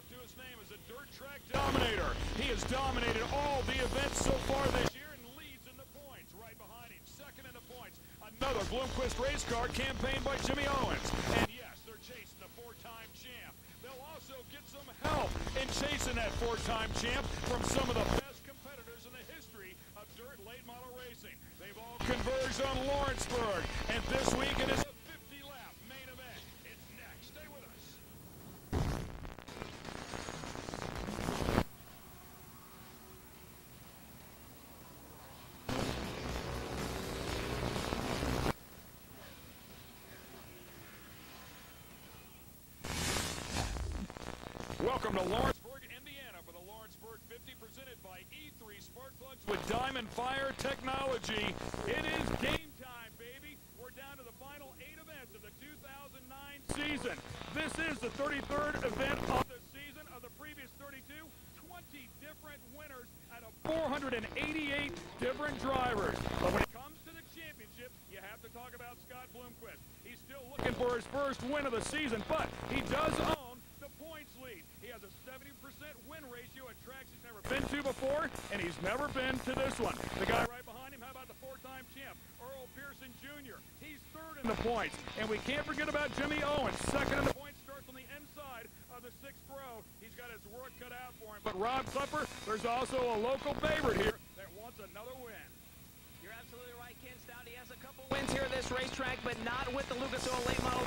enough to his name as a dirt track dominator. He has dominated all the events so far this year and leads in the points. Right behind him, second in the points, another Bloomquist race car campaigned by Jimmy Owens. And yes, they're chasing the four-time champ. They'll also get some help in chasing that four-time champ from some of the best competitors in the history of dirt late model racing. They've all converged on Lawrenceburg, and this week it is Welcome to Lawrenceburg, Indiana for the Lawrenceburg 50 presented by E3 Spark Plugs with Diamond Fire Technology. It is game time, baby. We're down to the final eight events of the 2009 season. This is the 33rd event of the season of the previous 32. 20 different winners out of 488 different drivers. But when it comes to the championship, you have to talk about Scott Bloomquist. He's still looking for his first win of the season, but he does own the points lead. He has a 70% win ratio at tracks he's never been to before, and he's never been to this one. The guy right behind him, how about the four-time champ, Earl Pearson Jr.? He's third in the points, and we can't forget about Jimmy Owens, second in the points, starts on the inside of the sixth row. He's got his work cut out for him. But Rob Supper, there's also a local favorite here that wants another win. You're absolutely right, Ken Stout. He has a couple wins here at this racetrack, but not with the Lucas Oil Late Model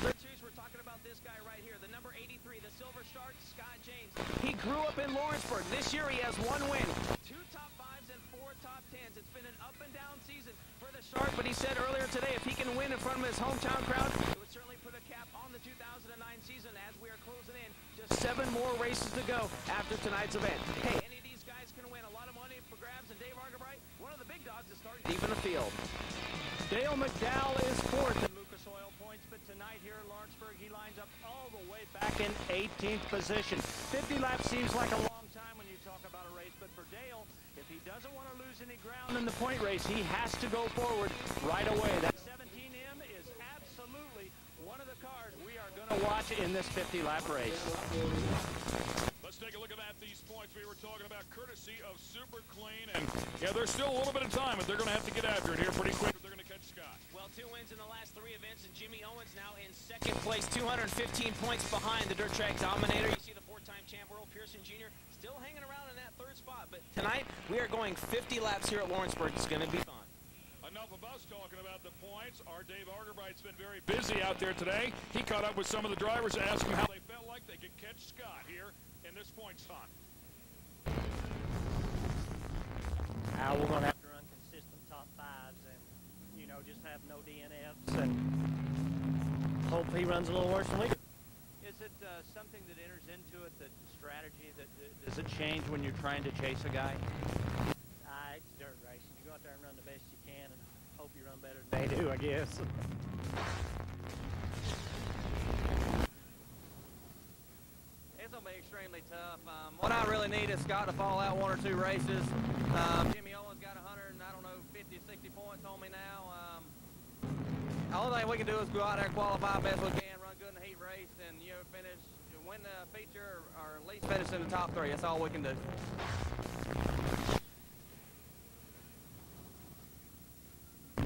He grew up in Lawrenceburg. This year he has one win, two top fives and four top tens. It's been an up and down season for the Shark, but he said earlier today if he can win in front of his hometown crowd, it would certainly put a cap on the 2009 season as we are closing in. Just seven more races to go after tonight's event. Hey, any of these guys can win. A lot of money for grabs, and Dave Argabright, one of the big dogs, is starting deep in the field. Dale McDowell is fourth in Lucas Oil points, but tonight here in Lawrenceburg, he lines up all the way back in 18th position. 50 laps seems like a long time when you talk about a race, but for Dale, if he doesn't want to lose any ground in the point race, he has to go forward right away. That 17M is absolutely one of the cars we are going to watch in this 50-lap race. Let's take a look at these points we were talking about, courtesy of Super Clean. And yeah, there's still a little bit of time, but they're going to have to get after it here pretty quick they're going to Scott. Well, two wins in the last three events, and Jimmy Owens now in second place, 215 points behind the dirt track dominator. You see the four-time champ Earl Pearson Jr. still hanging around in that third spot, but tonight we are going 50 laps here at Lawrenceburg. It's going to be fun. Enough of us talking about the points. Our Dave Argabright's been very busy out there today. He caught up with some of the drivers, asked them how they felt like they could catch Scott here in this points hunt. Now we're going to have to run consistent top fives and, you know, just have no DNFs and hope he runs a little worse than we do. Is it uh, something that enters into it, that strategy, that, that does it change when you're trying to chase a guy? Ah, it's dirt racing. You go out there and run the best you can and hope you run better than they do, I guess. It's going to be extremely tough. Um, what I really need is Scott to fall out one or two races. Um, Jimmy Owens got 100 and I don't know, 50, 60 points on me now. Um, the only thing we can do is go out there, qualify best we can, run good in the heat race, and you know, finish, win the feature, or at least finish in the top three. That's all we can do.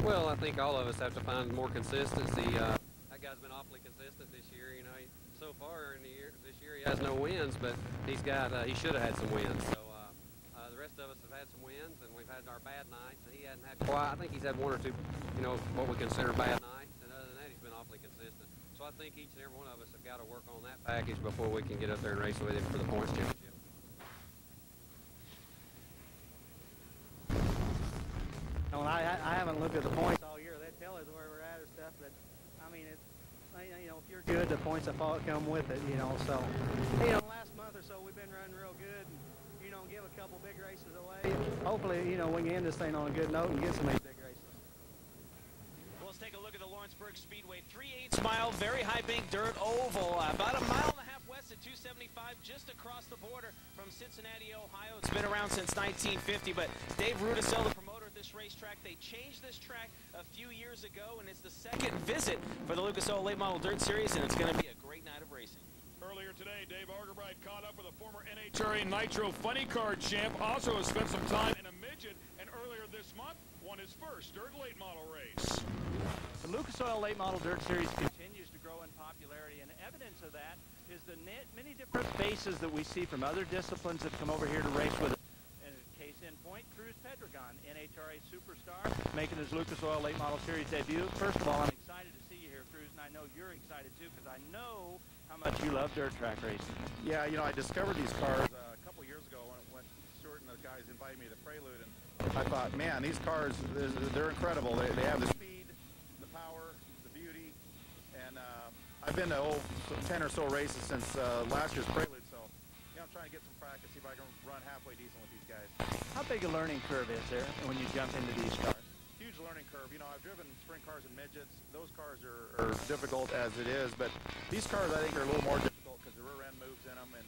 Well, I think all of us have to find more consistency. Uh, that guy's been awfully consistent this year. You know, he, so far in the year, this year he has no wins, but he's got uh, he should have had some wins. So uh, uh, the rest of us have had some wins, and we've had our bad nights, and he hasn't had quite. I think he's had one or two, you know, what we consider bad nights, and other than that, he's been awfully consistent. So I think each and every one of us have got to work on that package before we can get up there and race with him for the points championship. Well, I, I I haven't looked at the points all year. They tell us where we're at or stuff, but I mean, it's you know, if you're good, the points have all come with it. You know, so you know, last month or so we've been running real good. And, you know, give a couple big races away. Hopefully, you know, we can end this thing on a good note and get some of these big races. Well, let's take a look at the Speedway. 3 8 mile, very high bank dirt oval. Uh, about a mile and a half west of 275, just across the border from Cincinnati, Ohio. It's been around since 1950, but Dave Rudisell, the promoter of this racetrack, they changed this track a few years ago, and it's the second visit for the Lucas Oil Late Model Dirt Series, and it's going to be a great night of racing. Earlier today, Dave Argabright caught up with a former NHRA Nitro Funny Car champ, also has spent some time in a midget, and earlier this month won his first dirt late model race. The Lucas Oil Late Model Dirt Series continues to grow in popularity, and evidence of that is the many different faces that we see from other disciplines that come over here to race with us. And case in point, Cruz Pedregon, NHRA superstar, making his Lucas Oil Late Model Series debut. First of all, I'm excited to see you here, Cruz, and I know you're excited too, because I know how much you love dirt track racing. Yeah, you know, I discovered these cars uh, a couple years ago when, when Stuart and the guys invited me to the Prelude, and I thought, man, these cars, they're, incredible. They, they have the speed, the power, the beauty, and uh, I've been to oh, 10 or so races since uh, last year's Prelude, so yeah, I'm trying to get some practice, see if I can run halfway decent with these guys. How big a learning curve is there when you jump into these cars? Huge learning curve. You know, I've driven sprint cars and midgets. Those cars are, are difficult as it is, but these cars I think are a little more difficult because the rear end moves in them, and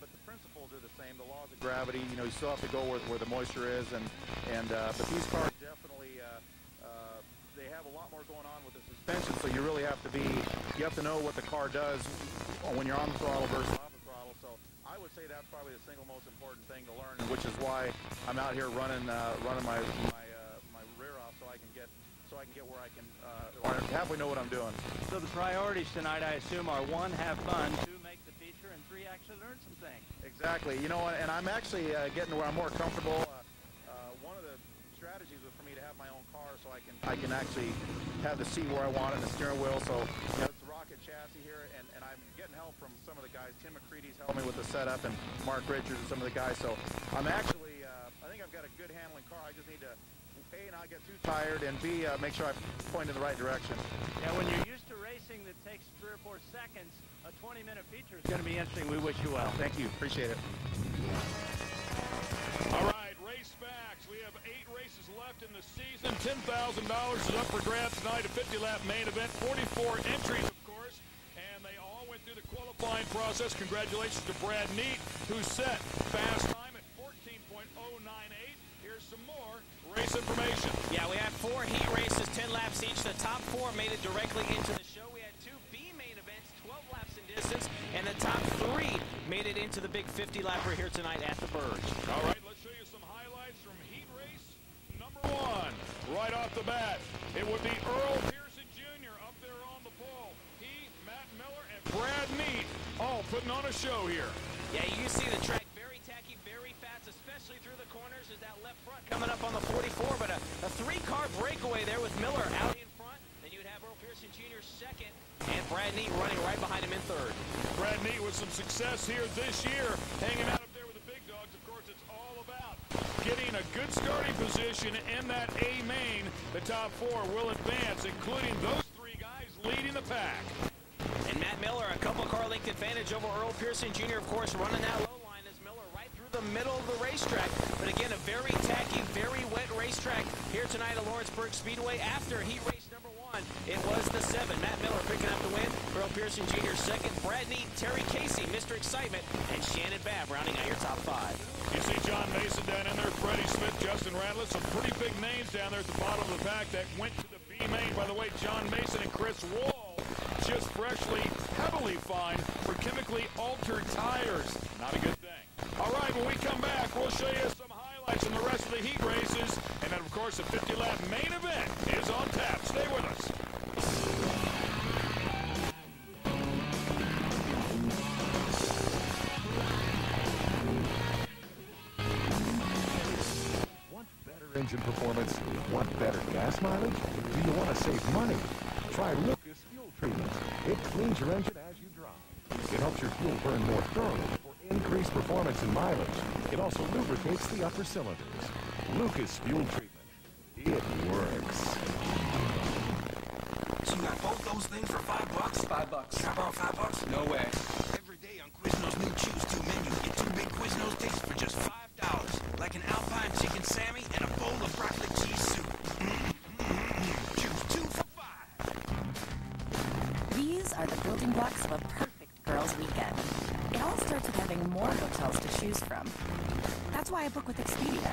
but the principles are the same. The laws of gravity, you know, you still have to go where, where the moisture is, and and uh, but these cars definitely uh, uh, they have a lot more going on with the suspension. So you really have to be, you have to know what the car does when you're on the throttle versus off the throttle. So I would say that's probably the single most important thing to learn, which is why I'm out here running uh, running my my uh, my rear off so I can get so I can get where I can uh, halfway know what I'm doing. So the priorities tonight, I assume, are one, have fun, two, make the feature, and three, actually learn some things. Exactly. You know, and I'm actually uh, getting to where I'm more comfortable. Uh, uh, one of the strategies was for me to have my own car so I can I can actually have the seat where I want it and the steering wheel. So you know, it's a rocket chassis here, and, and I'm getting help from some of the guys. Tim McCreadie's helping me with the setup, and Mark Richards and some of the guys. So I'm actually, uh, I think I've got a good handling car. I just need to a, not get too tired, and B, uh, make sure I point in the right direction. Yeah, when you're used to racing that takes three or four seconds, a 20-minute feature is going to be interesting. We wish you well. Thank you. Appreciate it. All right, race facts. We have eight races left in the season. $10,000 is up for grabs tonight. A 50-lap main event. 44 entries, of course, and they all went through the qualifying process. Congratulations to Brad Neat, who set fast time at 14.098. Here's some more race information. Yeah, we had four heat races, 10 laps each. The top four made it directly into the distance, and the top three made it into the big 50 lapper here tonight at the Burge. All right, let's show you some highlights from heat race number one. Right off the bat, it would be Earl Pearson Jr. up there on the pole. He, Matt Miller, and Brad Neat all putting on a show here. Yeah, you see the track very tacky, very fast, especially through the corners is that left front coming up on the 44, but a, a three-car breakaway there with Miller out in front. Then you'd have Earl Pearson Jr. second, and Brad Neat running right behind him in third. Brad Neat with some success here this year, hanging out up there with the big dogs. Of course, it's all about getting a good starting position in that A main. The top four will advance, including those three guys leading the pack. And Matt Miller, a couple car length advantage over Earl Pearson Jr., of course, running that low line as Miller right through the middle of the racetrack. But again, a very tacky, very wet racetrack here tonight at Lawrenceburg Speedway. After heat race one, it was the seven. Matt Miller picking up the win. Earl Pearson Jr. second. Brad Neat, Terry Casey, Mr. Excitement, and Shannon Babb rounding out your top five. You see John Mason down in there, Freddie Smith, Justin Rattliff, some pretty big names down there at the bottom of the pack that went to the B main. By the way, John Mason and Chris Wall just freshly, heavily fined for chemically altered tires. Not a good thing. All right, when we come back, we'll show you some highlights from the rest of the heat races. And then, of course, the 50-lap main event is on tap. Stay with us. Want better engine performance? Want better gas mileage? Do you want to save money? Try Lucas Fuel Treatment. It cleans your engine as you drive. It helps your fuel burn more thoroughly increased performance and mileage. It also lubricates the upper cylinders. Lucas Fuel Treatment. It works. So you got both those things for five bucks? Five bucks. How about five bucks? No way. Every day on Quiznos new Choose 2 menu, get two big Quiznos discs for just five dollars. Like an Alpine chicken Sammy and a bowl of broccoli cheese soup. Mm, mm, mm, Choose two for five. These are the building blocks of a perfect choose from. That's why I book with Expedia,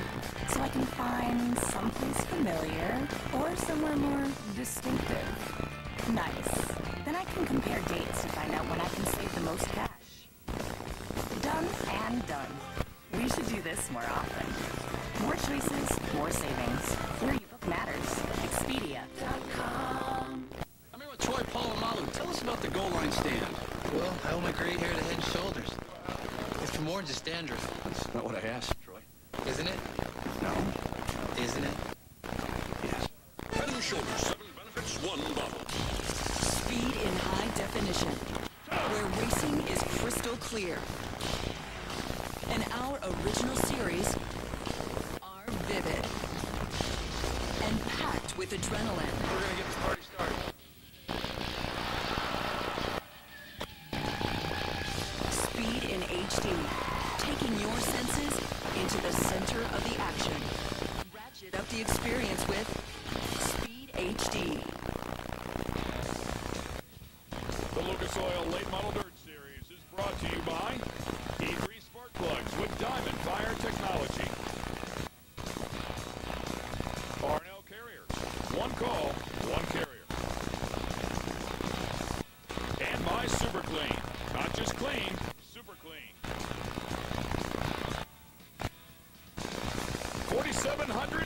so I can find someplace familiar or somewhere more distinctive. Nice. Then I can compare dates to find out when I can save the most cash. Done and done. We should do this more often. More choices, more savings. Just is dandruff. Just clean, super clean. 4,700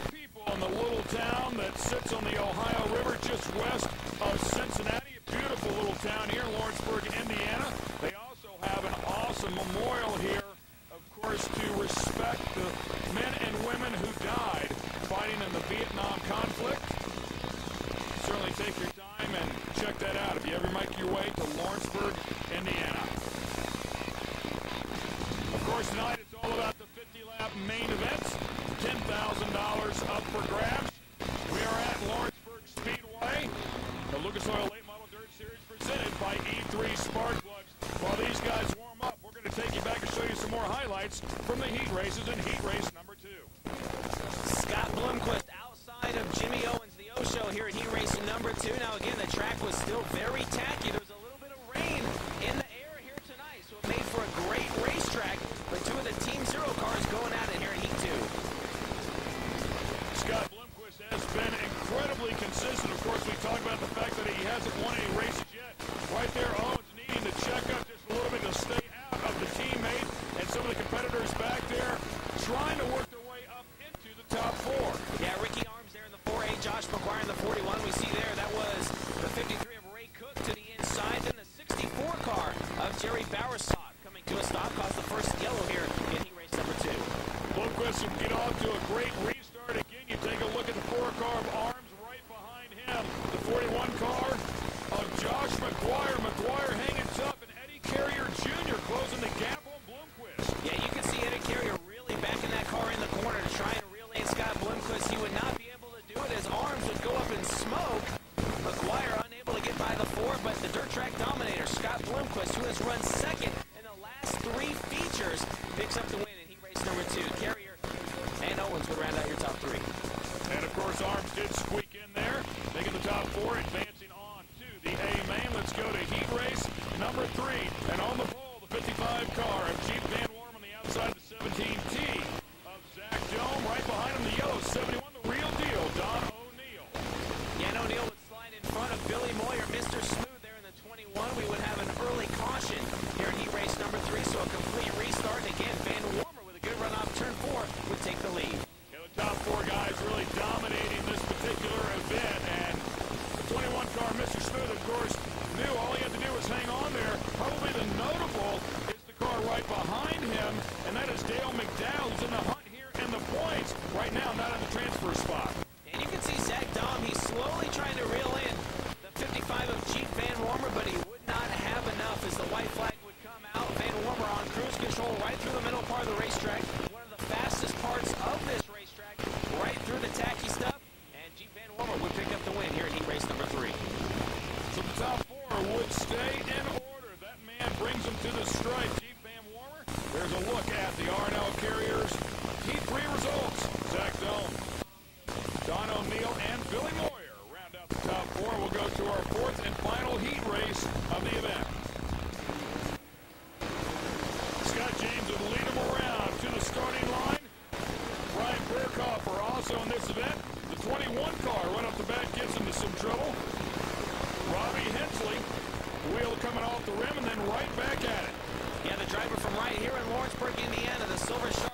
back at it. Yeah, the driver from right here in Lawrenceburg, Indiana, the Silver Shark.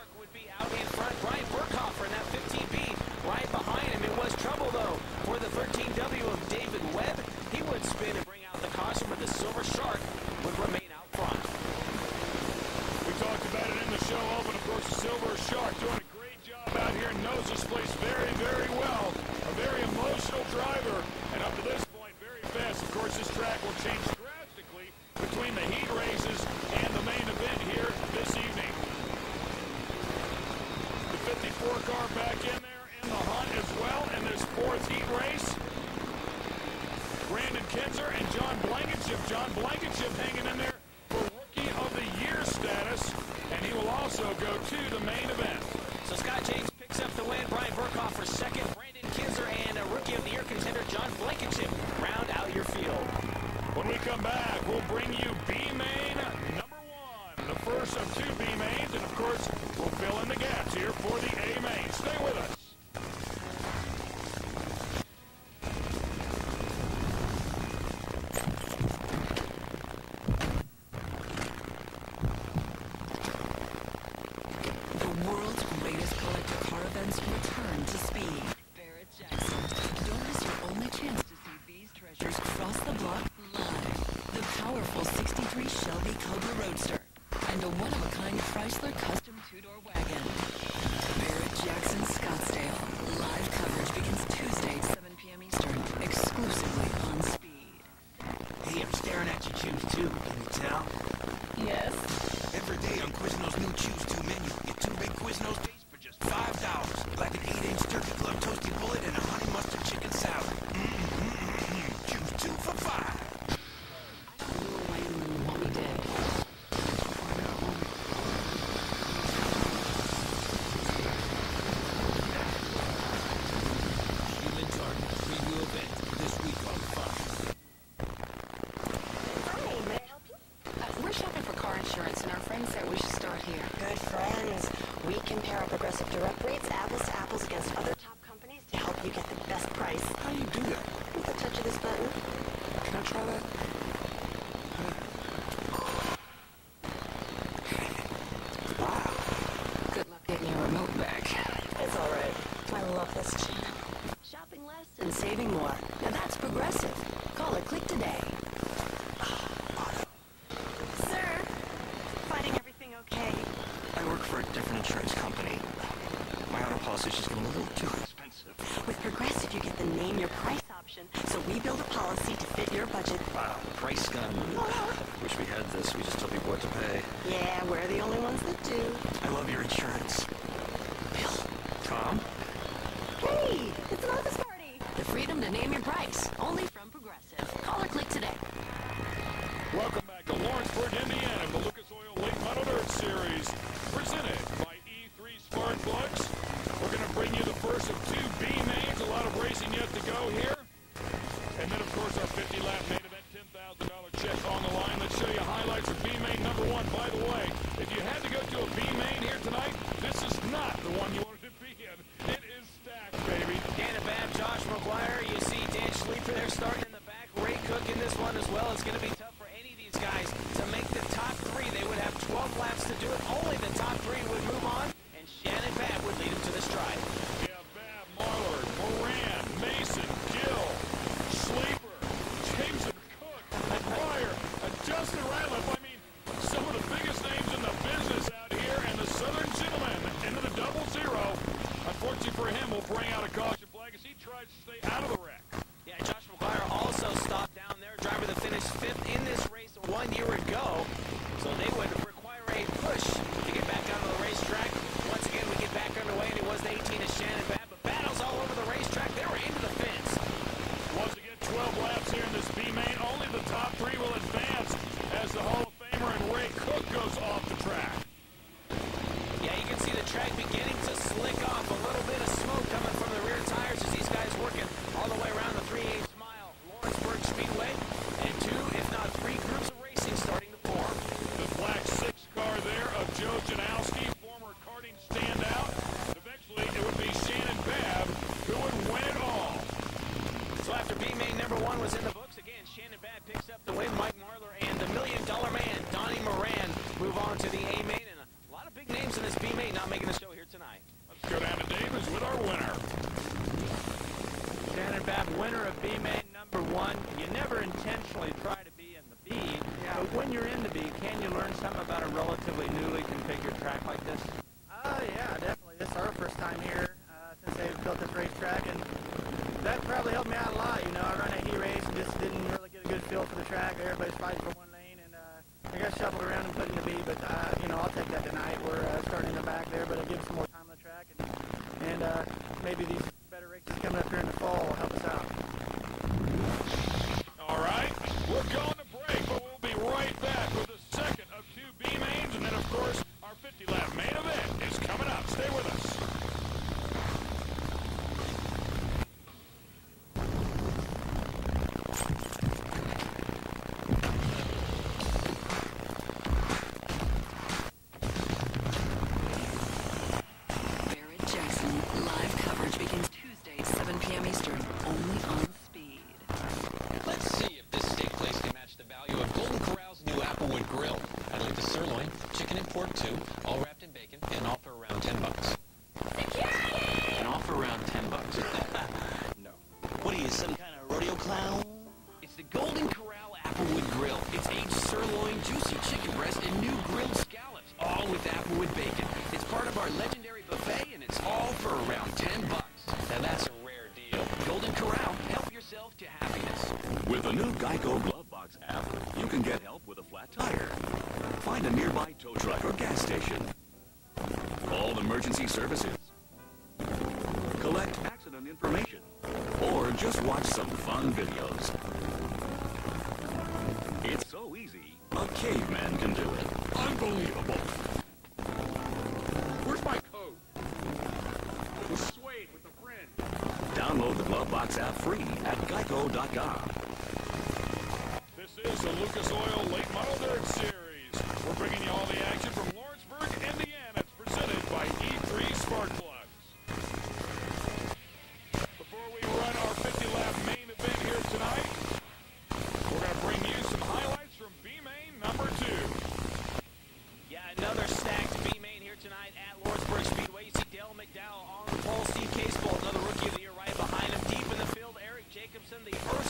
these in the first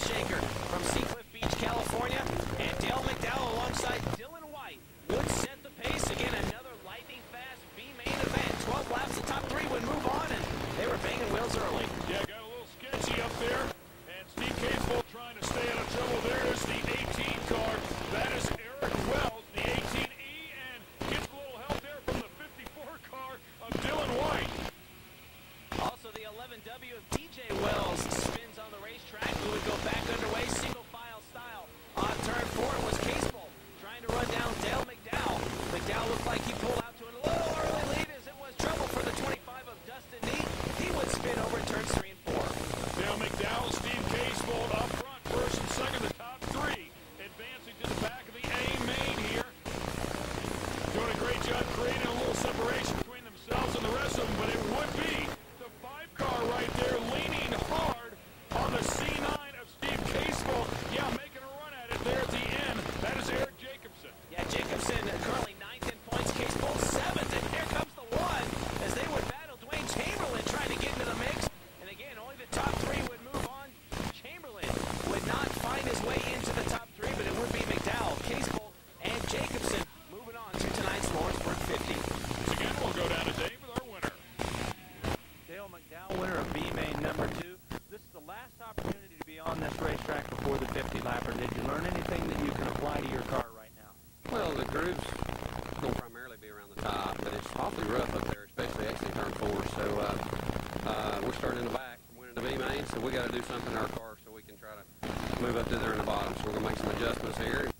we're starting in the back from winning the B main, so we got to do something in our car so we can try to move up to there in the bottom. So we're going to make some adjustments here.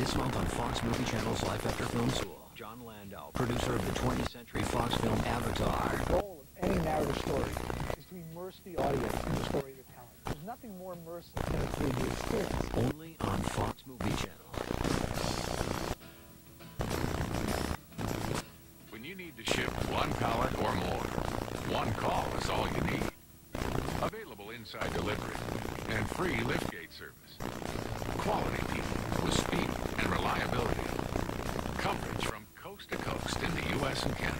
This month on Fox Movie Channel's Life After Film School, Jon Landau, producer of the 20th Century Fox film Avatar. goal of any narrative story is to immerse the audience in the story you're telling. There's nothing more immersive than a 3D experience. Only on Fox Movie Channel. When you need to ship one pallet or more, one call is all you need. Available inside delivery and free liftgate service. Quality people with speed and reliability. Coverage from coast to coast in the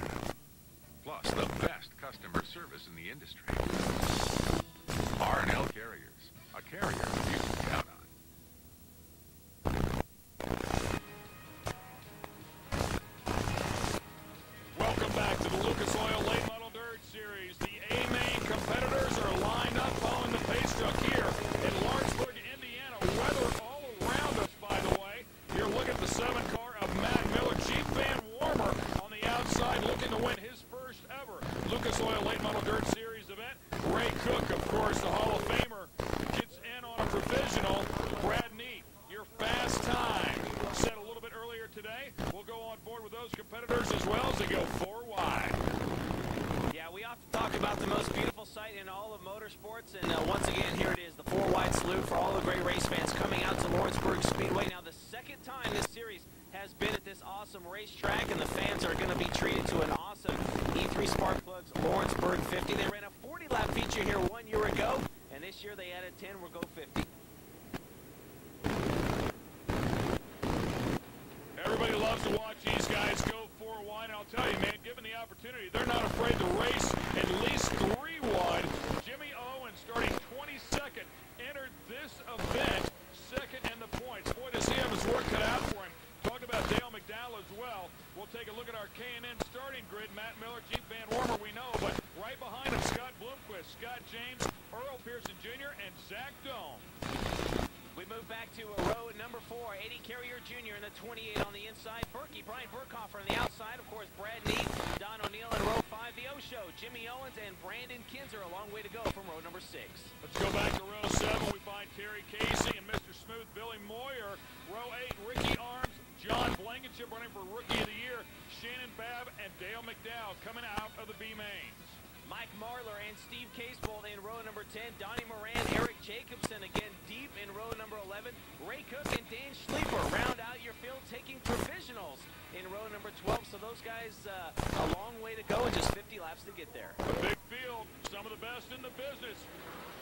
they're not afraid to race at least three wide. Jimmy Owen, starting 22nd, entered this event second in the points. Boy, does he have his work cut out for him. Talk about Dale McDowell as well. We'll take a look at our K&N starting grid. Matt Miller, Jeep Van Wormer, we know, but right behind him, Scott Bloomquist, Scott James, Earl Pearson Jr., and Zack Dohm. We move back to a row number four. Eddie Carrier Jr. in the 28 on the inside. Berkey, Brian Birkhofer on the outside. Of course, Brad Neat, Don O'Neill in row five. The O Show, Jimmy Owens and Brandon Kinzer. A long way to go from row number six. Let's go back to row seven. We find Terry Casey and Mr. Smooth Billy Moyer. Row eight, Ricky Arms, John Blankenship running for Rookie of the Year. Shannon Babb and Dale McDowell coming out of the B mains. Mike Marlar and Steve Casebolt in row number 10. Donnie Moran, Eric Jacobson again deep in row number 11. Ray Cook and Dan Schlieper round out your field taking provisionals in row number 12. So those guys uh, a long way to go and just 50 laps to get there. A big field, some of the best in the business.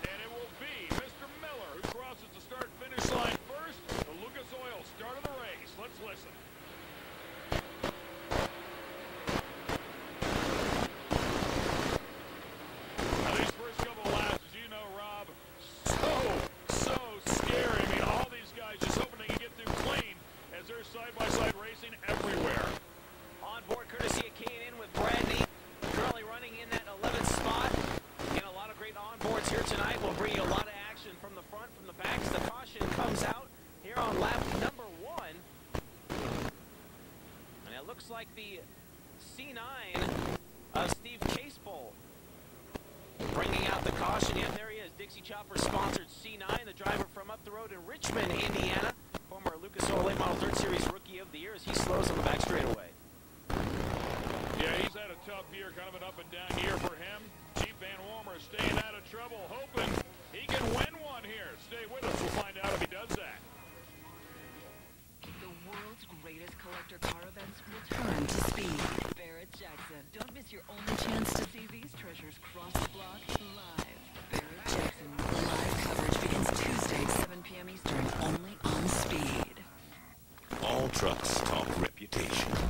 And it will be Mr. Miller who crosses the start-finish line first. The Lucas Oil start of the race. Let's listen. Now, these first couple of laps, as you know, Rob, so, so scary. I mean, all these guys just hoping they can get through clean as they're side-by-side racing everywhere. On board courtesy of K&N with Brad Neat, currently running in that 11th spot. Again, a lot of great onboards here tonight. We'll bring you a lot of action from the front, from the back. As the caution comes out here on lap number one. And it looks like the C9 of Steve Casebolt bringing out the caution. Yeah, there he is. Dixie Chopper sponsored C9, the driver from up the road in Richmond, Indiana. Former Lucas Oil Late Model Dirt Series Rookie of the Year as he slows on the back straightaway. Yeah, he's had a tough year, kind of an up and down year for him. Jeep Van Wormer staying out of trouble, hoping he can win one here. Stay with us. We'll find out if he does that. The world's greatest collector car events return to speed. Barrett Jackson. Don't miss your only chance to see these treasures cross the block live. Barrett Jackson. Live coverage begins Tuesday, 7 p.m. Eastern, only on Speed. All trucks talk reputation.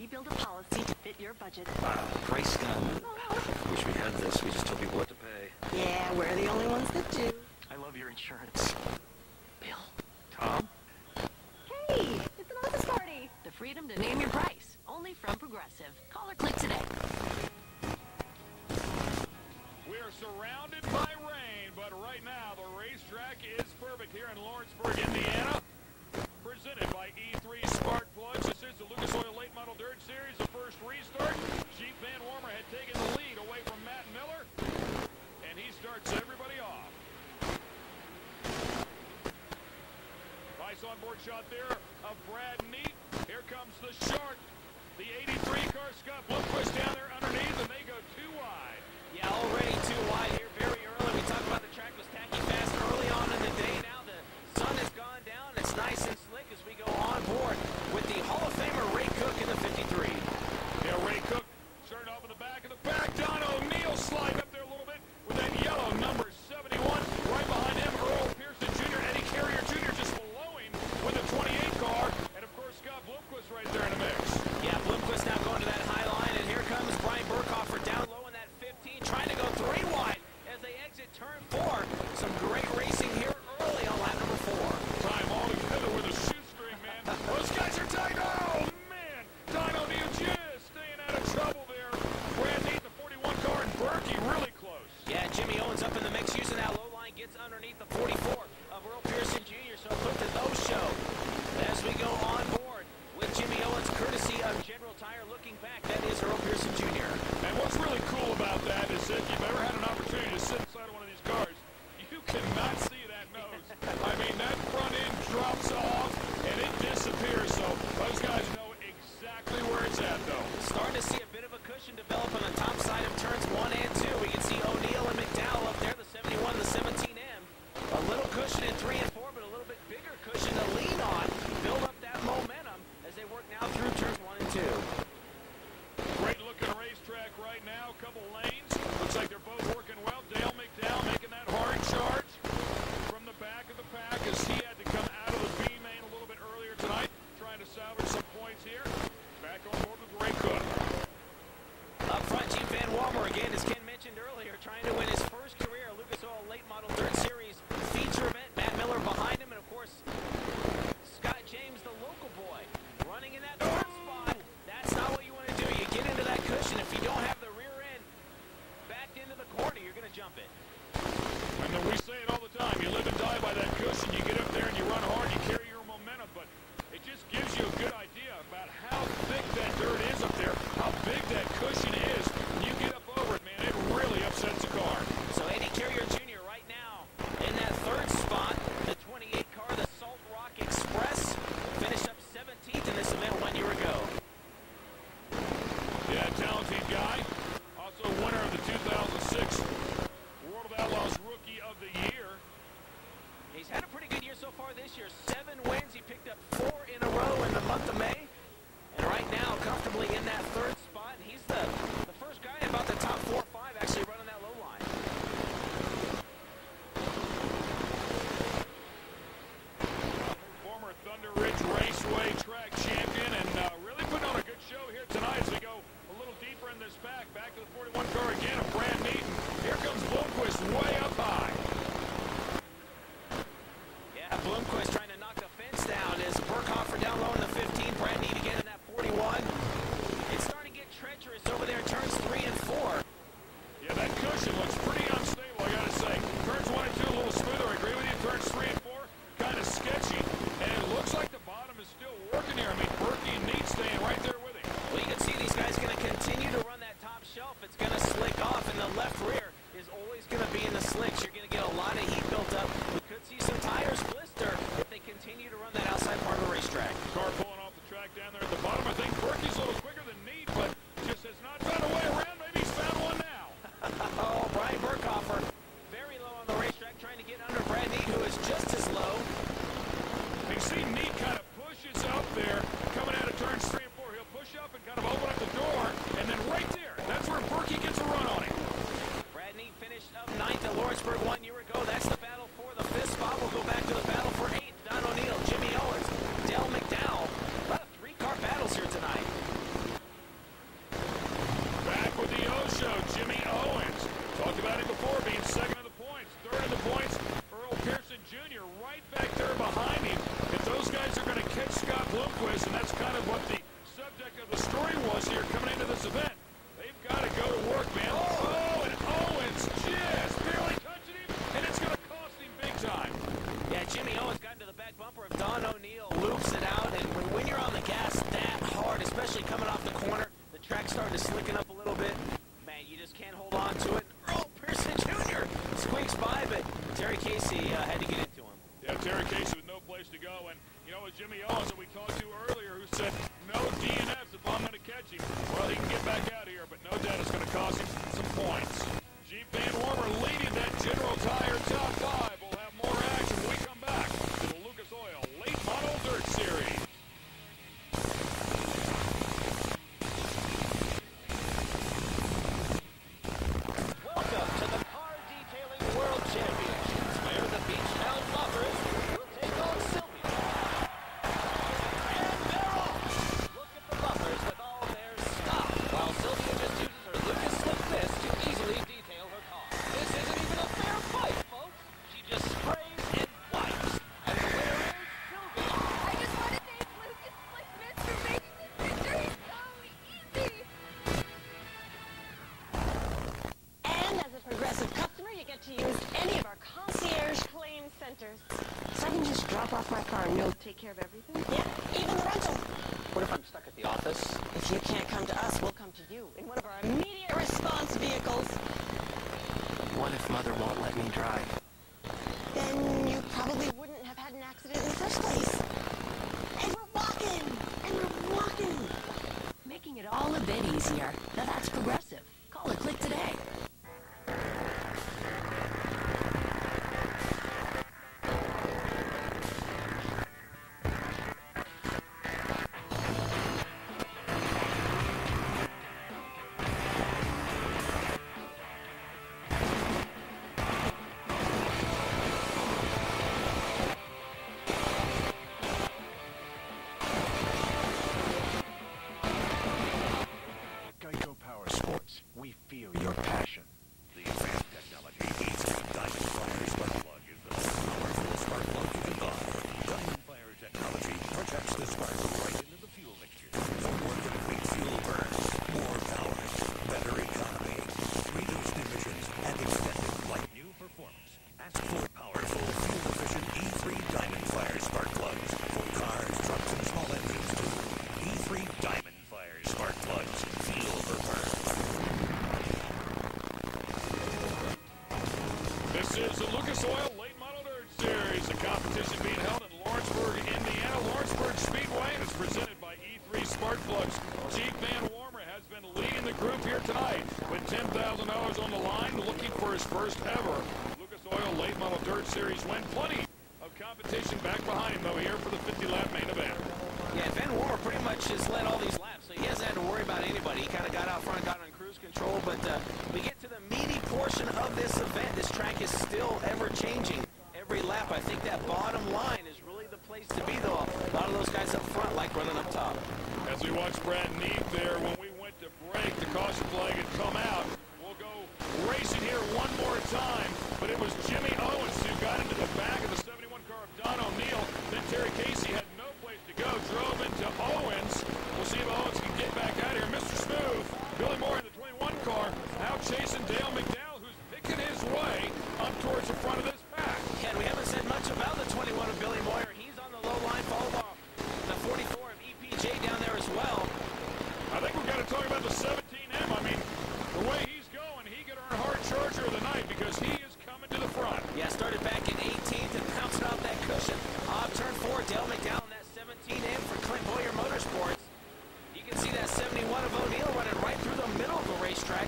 rebuild a policy to fit your budget. Ah, price gun. Wish we had this. We just told people what to pay. Yeah, we're the only ones that do. I love your insurance. Bill. Tom? Hey, it's an office party. The freedom to name your price. Only from Progressive. Call or click today. We're surrounded by rain, but right now the racetrack is perfect here in Lawrenceburg, Indiana presented by E3 Spark Plugs. This is the Lucas Oil Late Model Dirt Series, the first restart. Jeep Van Wormer had taken the lead away from Matt Miller, and he starts everybody off. Nice onboard shot there of Brad Neat. Here comes the Shark. The 83 car scuff. Look push down there underneath, and they go too wide. Yeah, already too wide here very early. We talked about the track was tacky fast early on in the day. Now the sun has gone down. It's nice and slow. drop off my car and you'll take care of everything?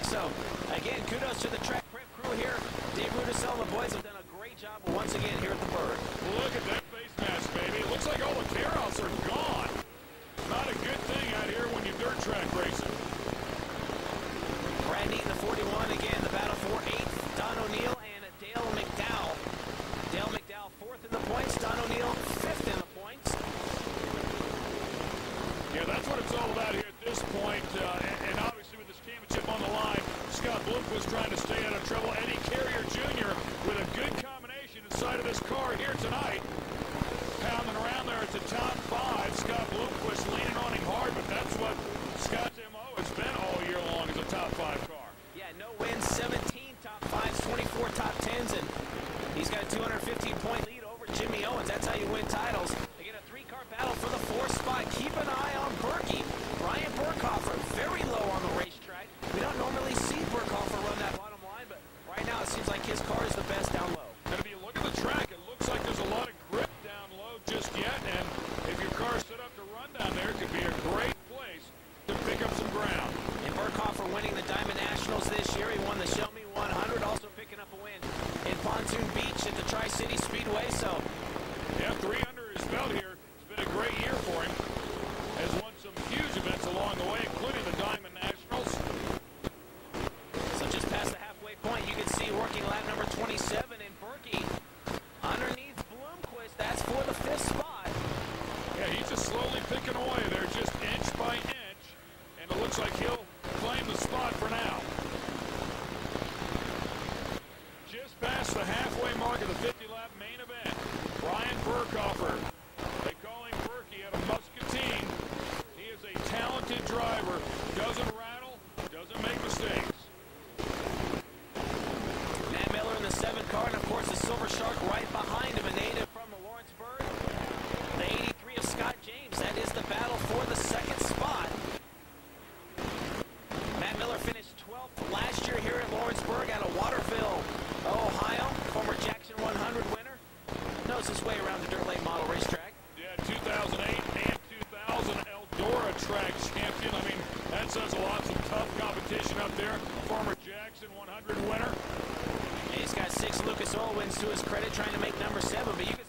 so. Again, kudos to the track. past the halfway mark of the 50-lap main event. Brian Birkhofer. They call him Berkey at a Muscatine. He is a talented driver. Doesn't rattle, doesn't make mistakes. Matt Miller in the seventh car, and of course the Silver Shark Lucas Owens, to his credit, trying to make number seven, but you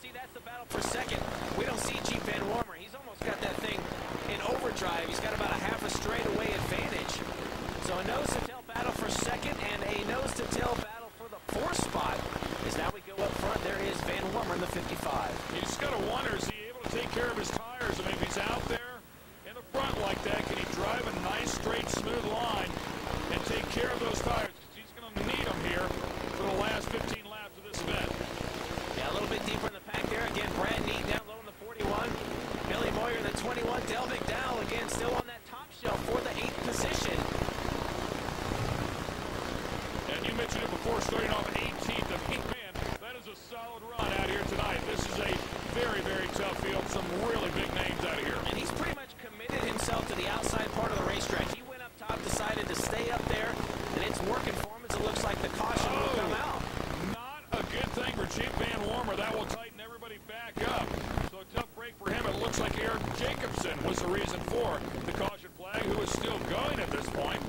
before the caution flag, who is still going at this point.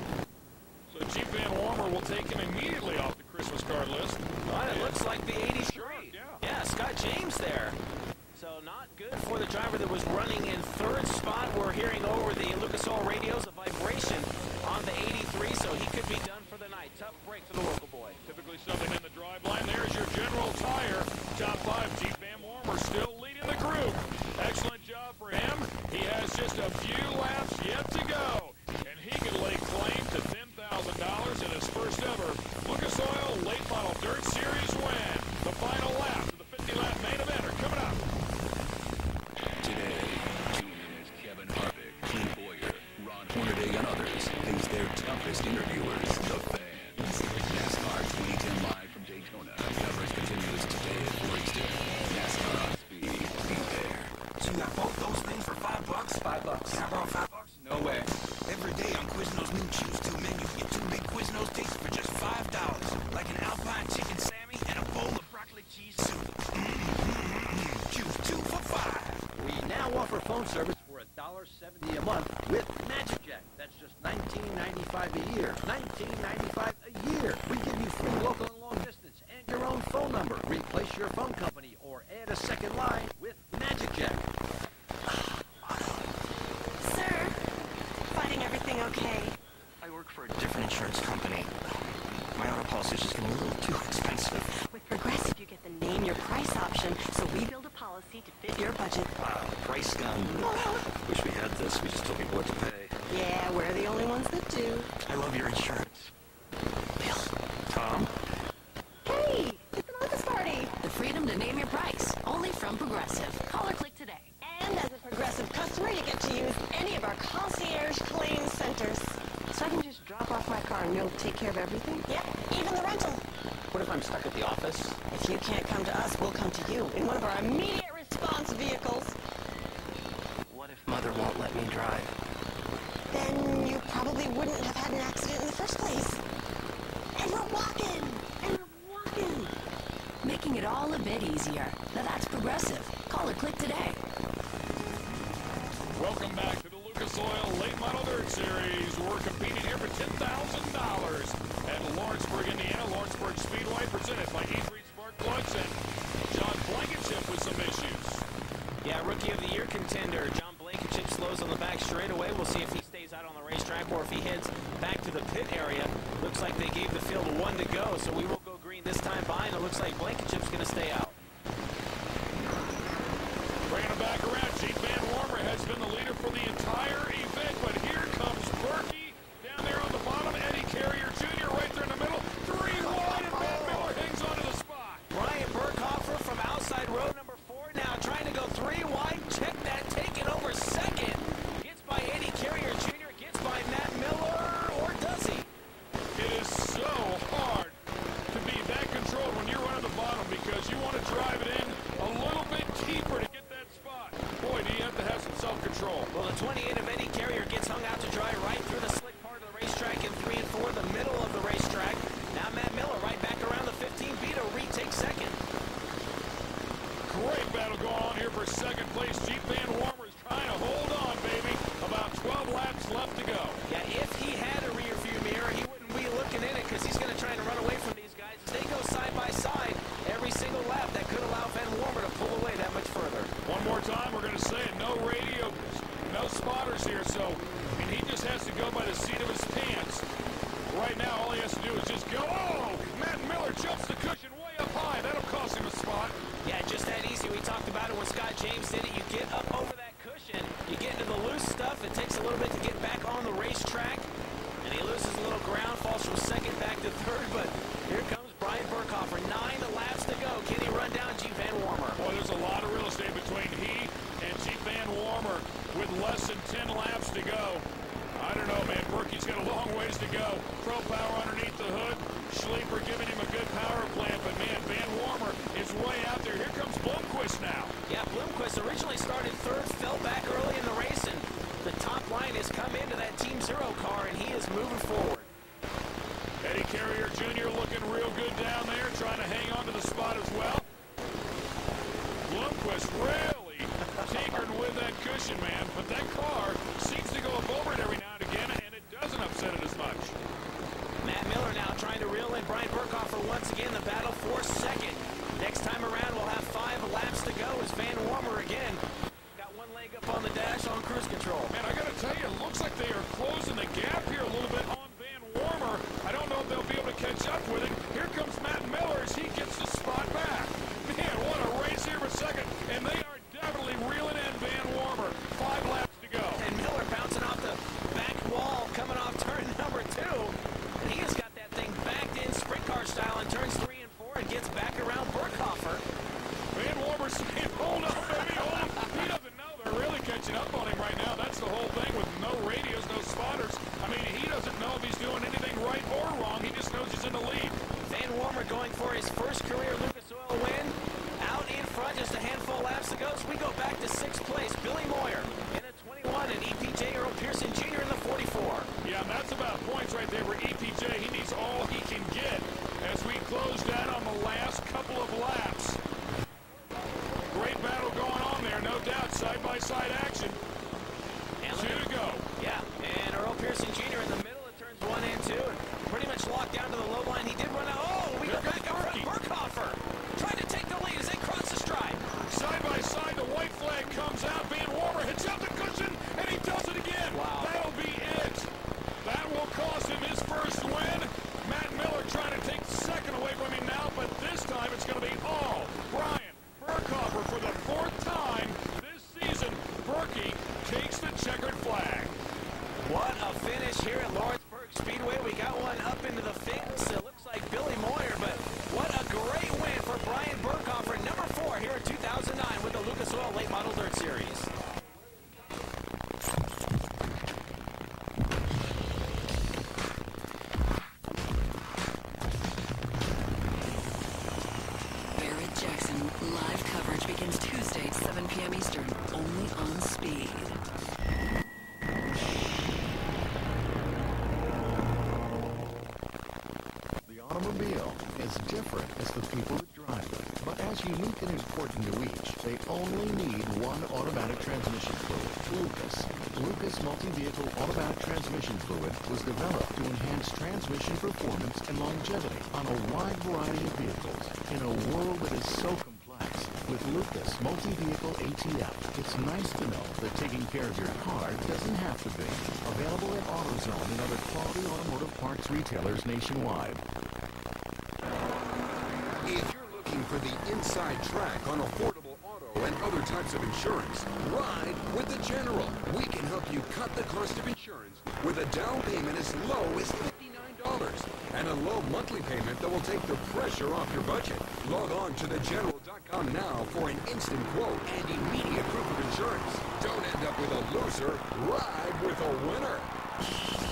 So Jeep Van Wormer will take him immediately. from Progressive. Call or click today. And as a Progressive customer, you get to use any of our concierge claim centers. So I can just drop off my car and you'll take care of everything? Yep, even the rental. What if I'm stuck at the office? If you can't come to us, we'll come to you in one of our immediate response vehicles. but as unique and important to each, they only need one automatic transmission fluid, Lucas. Lucas Multi-Vehicle Automatic Transmission Fluid was developed to enhance transmission performance and longevity on a wide variety of vehicles in a world that is so complex. With Lucas Multi-Vehicle ATF, it's nice to know that taking care of your car doesn't have to be. Available at AutoZone and other quality automotive parts retailers nationwide. inside track on affordable auto and other types of insurance, ride with the General. We can help you cut the cost of insurance with a down payment as low as $59 and a low monthly payment that will take the pressure off your budget. Log on to thegeneral.com now for an instant quote and immediate proof of insurance. Don't end up with a loser. Ride with a winner.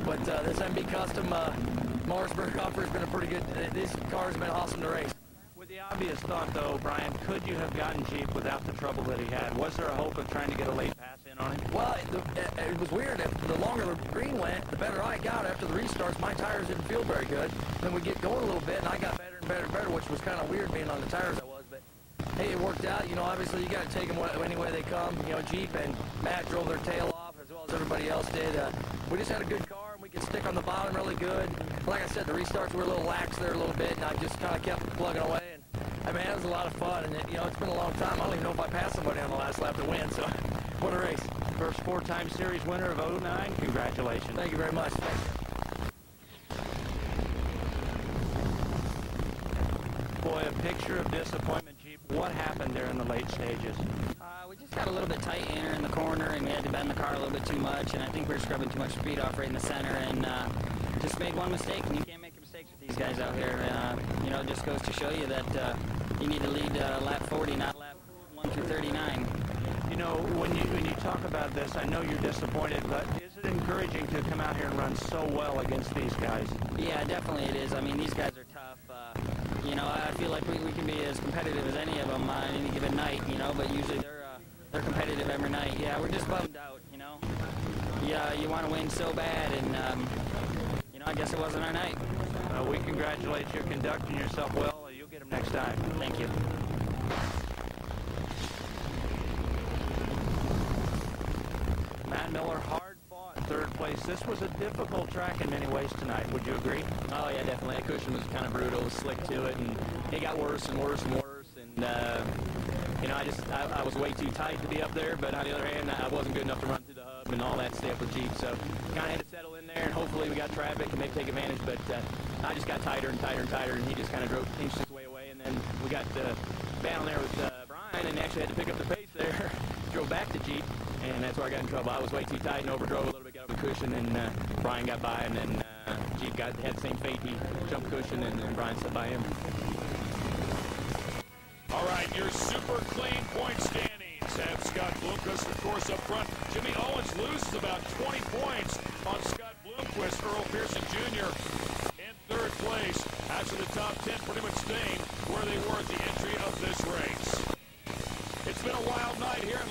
but speed off right in the center, and uh, just made one mistake, and you can't make mistakes with these guys out here. Uh, you know, it just goes to show you that uh, you need to lead uh, lap 40, not lap 1 through 39. You know, when you when you talk about this, I know you're disappointed, but is it encouraging to come out here and run so well against these guys? Yeah, definitely it is. I mean, these guys are tough. Uh, you know, I feel like we, we can be as competitive as any of them on any given night, you know, but usually they're uh, they're competitive every night. Yeah, we're just bummed out, you know. Yeah, you want to win so bad, and, um, you know, I guess it wasn't our night. Uh, we congratulate you conducting yourself well. You'll get them next time. Thank you. Matt Miller, hard fought third place. This was a difficult track in many ways tonight. Would you agree? Oh yeah, definitely. That cushion was kind of brutal, it was slick to it, and it got worse and worse and worse. And uh, you know, I just I, I was way too tight to be up there. But on the other hand, I wasn't good enough to run the hub and all that stuff with Jeep. So kind of had to settle in there, and hopefully we got traffic and maybe take advantage. But uh, I just got tighter and tighter and tighter, and he just kind of drove inched his way away. And then we got uh, down there with uh, Brian, and actually had to pick up the pace there. drove back to Jeep, and that's where I got in trouble. I was way too tight and overdrove a little bit, got over the cushion, and uh, Brian got by, and then uh, Jeep got had the same fate. He jumped cushion, and, and Brian slipped by him. All right, your super clean point standings have Scott Bloomquist, of course, up front. Jimmy Owens loses about 20 points on Scott Bloomquist. Earl Pearson Jr. in third place. After the top 10 pretty much staying where they were at the entry of this race. It's been a wild night here